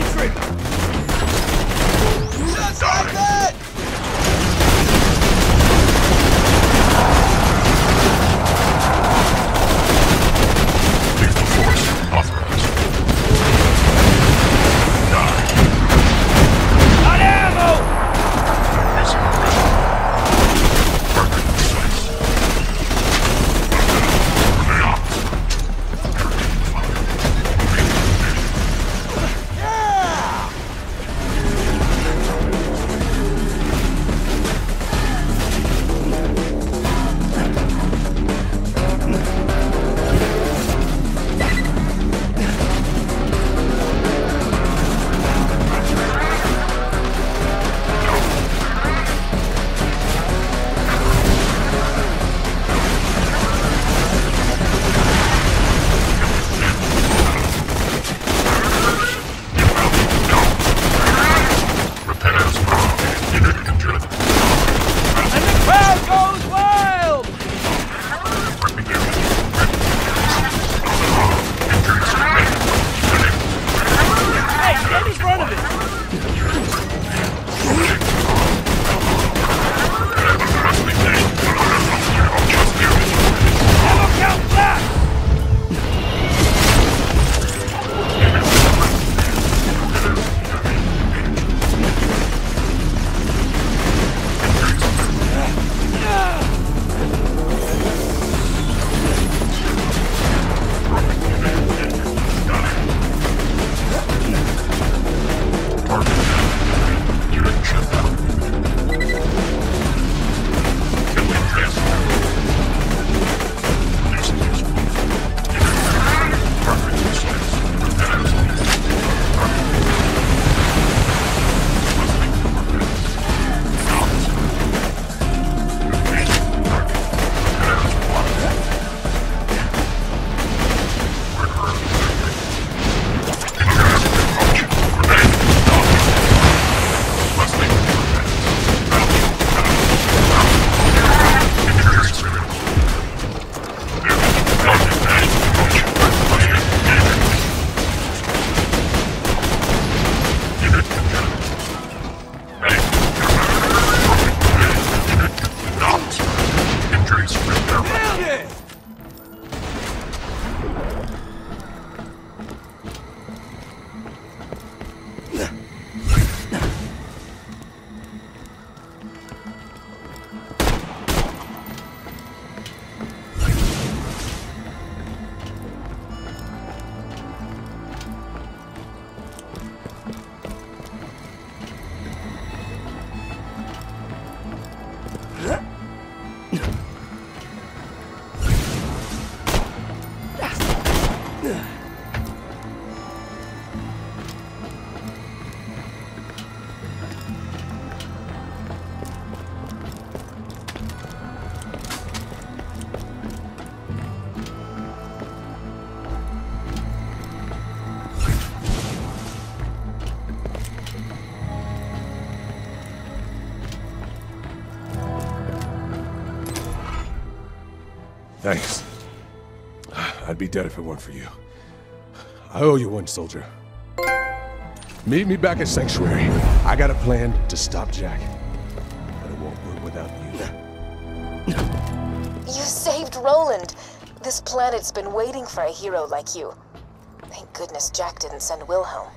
Sentry! Injuries Thanks. I'd be dead if it weren't for you. I owe you one, soldier. Meet me back at Sanctuary. I got a plan to stop Jack. But it won't work without you. You saved Roland. This planet's been waiting for a hero like you. Thank goodness Jack didn't send Wilhelm.